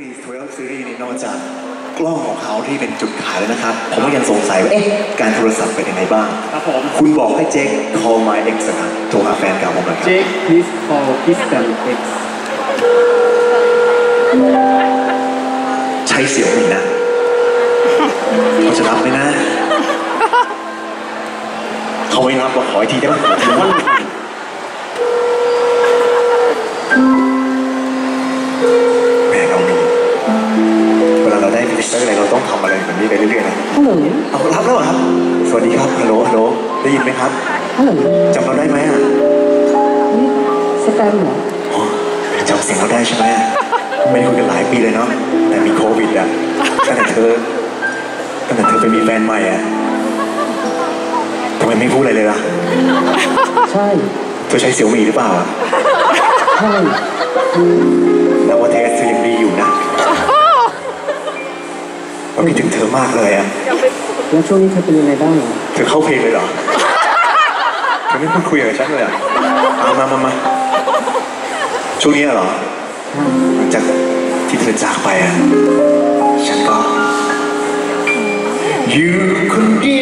มี12 Series นี่นอกจากกล้องของเขาที่เป็นจุดขายแล้วนะครับ ผมก็ยังสงสัยว่าเอ๊ะการโทรศัพท์เป็นยังไงบ้าง ครับผมคุณบอกให้เจ๊ก call my ex นะครับโทรหาแฟนเก่าผมหน่อยครับ Jake please call Christian X ใช้เสียวมีนะเขาจะรับไหมนะ เขาไม่รับว่าขออีกทีได้ไหมแหม นี้ไปเรื่อยๆนะฮัลโหลเอารับแล้วเหรอครับ สวัสดีครับฮัลโหลฮัลโหลได้ยินไหมครับฮัลโหลจำเราได้ไหมอะนี่สแตมป์เหรออ๋อจำเสียงเราได้ใช่ไหมไม่ได้คุยกันหลายปีเลยเนาะแต่มีโควิดอะตั้งแต่เธอตั้งแต่เธอไปมีแฟนใหม่อะทำไมไม่พูดอะไรเลยล่ะใช่เธอใช้เสี่ยวมีหรือเปล่าอะใช่ มากเลยอะแล้วช่วงนี้เธอเป็นยังไงบ้างเหรอเธอเข้าเพลงเลยเหรอเธอไม่พูดคุยกับฉันเลยเหรอะมามามามาช่วงนี้เหรอใช่หลังจากที่เธอจากไปอะฉันก็อยู่คนเดียวใน